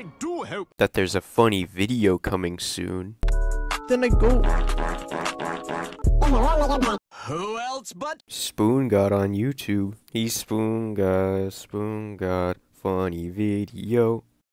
I do hope that there's a funny video coming soon. Then I go. who else but Spoon God on YouTube. He Spoon God, Spoon God, funny video.